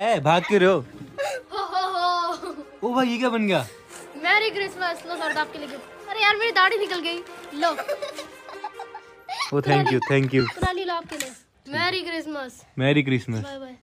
है भाग क्यों रहे हो? ओ भाई ये क्या बन गया? मैरी क्रिसमस लो सर आपके लिए अरे यार मेरी दाढ़ी निकल गई। लो। ओ थैंक यू थैंक यू पुरानी लो आपके लिए। Merry Christmas. Merry Christmas. Bye bye.